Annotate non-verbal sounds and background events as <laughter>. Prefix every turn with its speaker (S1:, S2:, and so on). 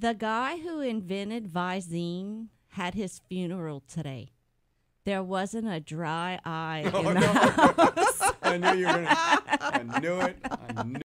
S1: The guy who invented Visine had his funeral today. There wasn't a dry eye <laughs>
S2: Oh,
S1: in the
S2: no.
S1: house. <laughs>
S2: I knew you were gonna. I knew it. I knew